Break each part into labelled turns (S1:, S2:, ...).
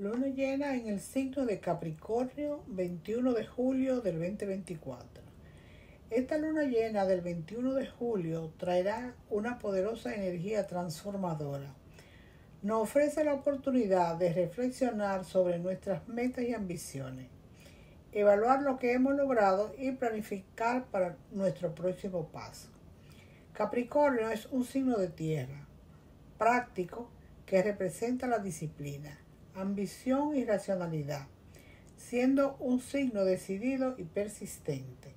S1: Luna llena en el signo de Capricornio, 21 de julio del 2024. Esta luna llena del 21 de julio traerá una poderosa energía transformadora. Nos ofrece la oportunidad de reflexionar sobre nuestras metas y ambiciones, evaluar lo que hemos logrado y planificar para nuestro próximo paso. Capricornio es un signo de tierra, práctico, que representa la disciplina ambición y racionalidad, siendo un signo decidido y persistente.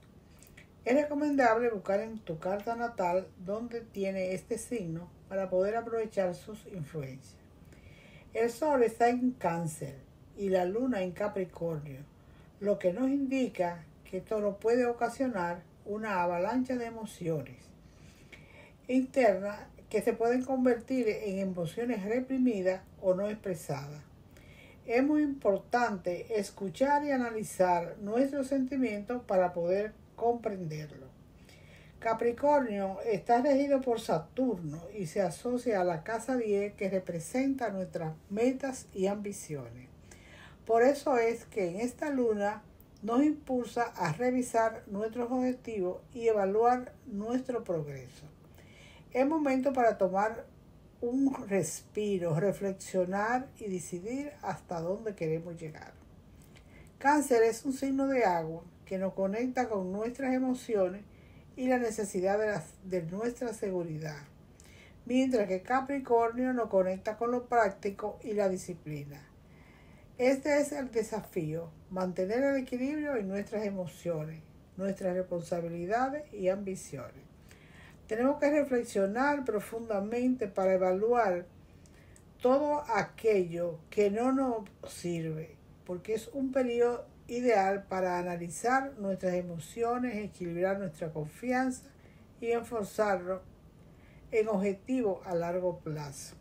S1: Es recomendable buscar en tu carta natal donde tiene este signo para poder aprovechar sus influencias. El Sol está en cáncer y la Luna en Capricornio, lo que nos indica que esto puede ocasionar una avalancha de emociones internas que se pueden convertir en emociones reprimidas o no expresadas es muy importante escuchar y analizar nuestros sentimientos para poder comprenderlo. Capricornio está regido por Saturno y se asocia a la casa 10 que representa nuestras metas y ambiciones. Por eso es que en esta luna nos impulsa a revisar nuestros objetivos y evaluar nuestro progreso. Es momento para tomar un respiro, reflexionar y decidir hasta dónde queremos llegar. Cáncer es un signo de agua que nos conecta con nuestras emociones y la necesidad de, de nuestra seguridad, mientras que Capricornio nos conecta con lo práctico y la disciplina. Este es el desafío, mantener el equilibrio en nuestras emociones, nuestras responsabilidades y ambiciones. Tenemos que reflexionar profundamente para evaluar todo aquello que no nos sirve, porque es un periodo ideal para analizar nuestras emociones, equilibrar nuestra confianza y enforzarlo en objetivos a largo plazo.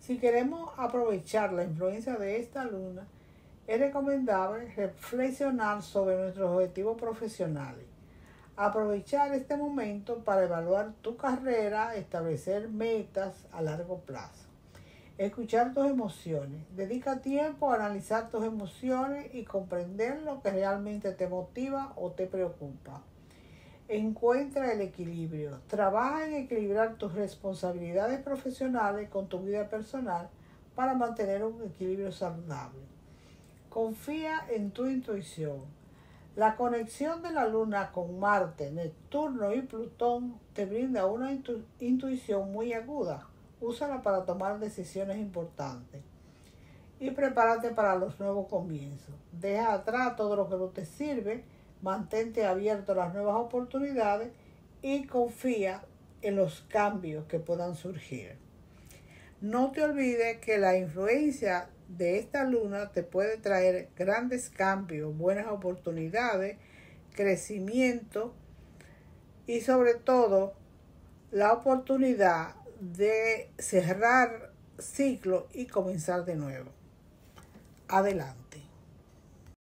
S1: Si queremos aprovechar la influencia de esta luna, es recomendable reflexionar sobre nuestros objetivos profesionales Aprovechar este momento para evaluar tu carrera, establecer metas a largo plazo. Escuchar tus emociones. Dedica tiempo a analizar tus emociones y comprender lo que realmente te motiva o te preocupa. Encuentra el equilibrio. Trabaja en equilibrar tus responsabilidades profesionales con tu vida personal para mantener un equilibrio saludable. Confía en tu intuición la conexión de la Luna con Marte, Neptuno y Plutón te brinda una intuición muy aguda. Úsala para tomar decisiones importantes. Y prepárate para los nuevos comienzos. Deja atrás todo lo que no te sirve, mantente abierto a las nuevas oportunidades y confía en los cambios que puedan surgir. No te olvides que la influencia de esta luna te puede traer grandes cambios, buenas oportunidades, crecimiento y sobre todo la oportunidad de cerrar ciclo y comenzar de nuevo. Adelante.